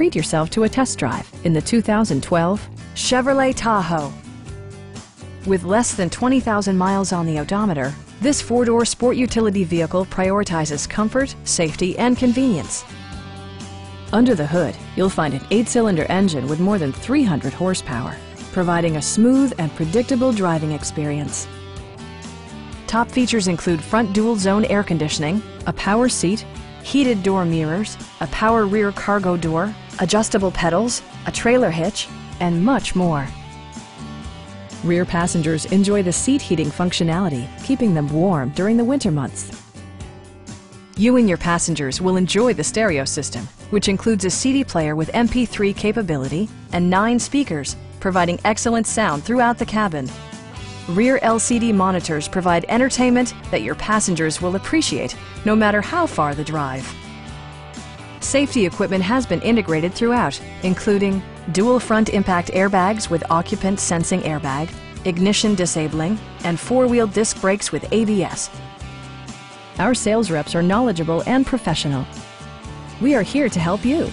treat yourself to a test drive in the 2012 Chevrolet Tahoe. With less than 20,000 miles on the odometer, this four-door sport utility vehicle prioritizes comfort, safety, and convenience. Under the hood, you'll find an eight-cylinder engine with more than 300 horsepower, providing a smooth and predictable driving experience. Top features include front dual zone air conditioning, a power seat, heated door mirrors, a power rear cargo door, adjustable pedals, a trailer hitch, and much more. Rear passengers enjoy the seat heating functionality, keeping them warm during the winter months. You and your passengers will enjoy the stereo system, which includes a CD player with MP3 capability and nine speakers, providing excellent sound throughout the cabin. Rear LCD monitors provide entertainment that your passengers will appreciate no matter how far the drive. Safety equipment has been integrated throughout, including dual front impact airbags with occupant sensing airbag, ignition disabling, and four-wheel disc brakes with ABS. Our sales reps are knowledgeable and professional. We are here to help you.